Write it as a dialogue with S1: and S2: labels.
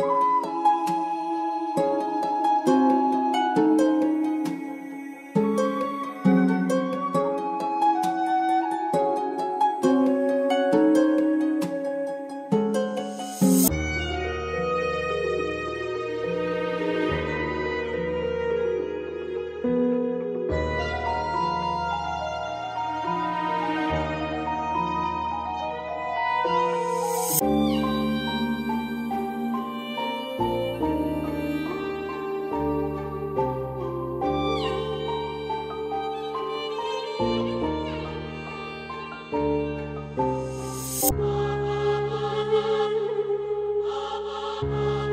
S1: Thank you. Thank